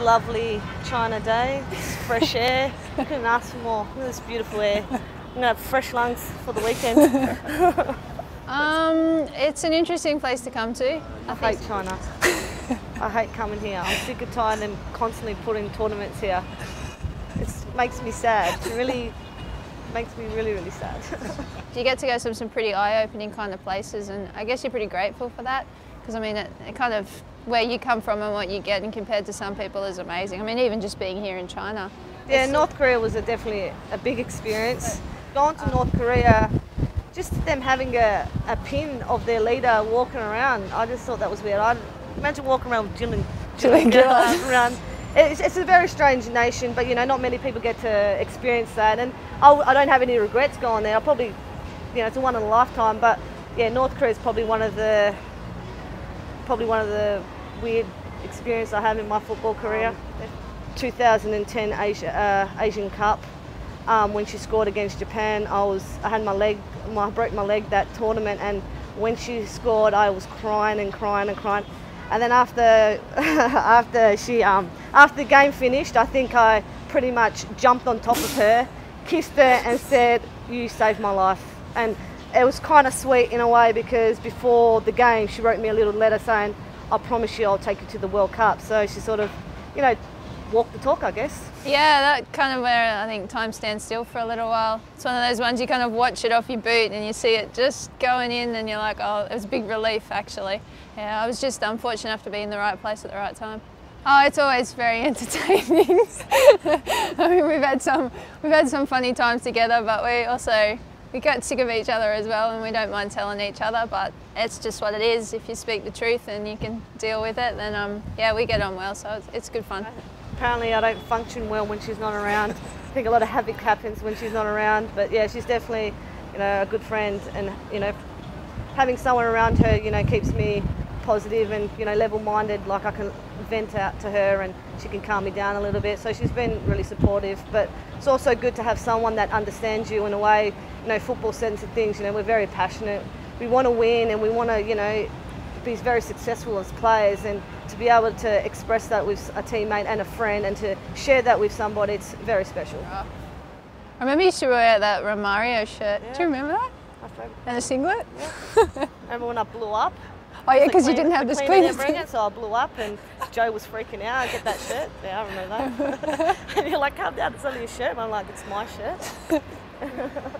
lovely China day. It's fresh air. Couldn't ask for more. Look at this beautiful air. I'm gonna have fresh lungs for the weekend. Um, it's an interesting place to come to. I hate China. I hate coming here. I'm sick of tired and constantly putting tournaments here. It makes me sad. It really makes me really, really sad. You get to go to some pretty eye-opening kind of places, and I guess you're pretty grateful for that. Because I mean, it, it kind of where you come from and what you get, and compared to some people, is amazing. I mean, even just being here in China. yeah, North Korea was a, definitely a big experience. Going to North Korea, just them having a, a pin of their leader walking around, I just thought that was weird. I imagine walking around with Jillian, Jillian Gillard. around. It's, it's a very strange nation, but you know, not many people get to experience that. And I, I don't have any regrets going there. I probably, you know, it's a one in a lifetime. But yeah, North Korea is probably one of the, probably one of the weird experiences I have in my football career. 2010 Asia, uh, Asian Cup. Um, when she scored against Japan, I was I had my leg, my, I broke my leg that tournament, and when she scored, I was crying and crying and crying. And then after after she um, after the game finished, I think I pretty much jumped on top of her, kissed her, and said, "You saved my life." And it was kind of sweet in a way because before the game, she wrote me a little letter saying, "I promise you, I'll take you to the World Cup." So she sort of, you know, walked the talk, I guess. Yeah, that kind of where I think time stands still for a little while. It's one of those ones you kind of watch it off your boot and you see it just going in and you're like, oh, it was a big relief actually. Yeah, I was just unfortunate enough to be in the right place at the right time. Oh, it's always very entertaining. I mean, we've had some we've had some funny times together, but we also we get sick of each other as well, and we don't mind telling each other. But it's just what it is. If you speak the truth and you can deal with it, then um, yeah, we get on well. So it's, it's good fun. Apparently, I don't function well when she's not around. I think a lot of havoc happens when she's not around. But yeah, she's definitely, you know, a good friend, and you know, having someone around her, you know, keeps me positive and you know level-minded. Like I can vent out to her, and she can calm me down a little bit. So she's been really supportive. But it's also good to have someone that understands you in a way. You know, football sense of things. You know, we're very passionate. We want to win, and we want to, you know, be very successful as players and to be able to express that with a teammate and a friend and to share that with somebody it's very special I remember you used to wear that Romario shirt. Yeah. Do you remember that? And a singlet? remember when I blew up Oh yeah, because you didn't have the the cleaner bring it so I blew up and Joe was freaking out. I get that shirt. Yeah I remember that. And you're like calm down it's only a shirt. And I'm like it's my shirt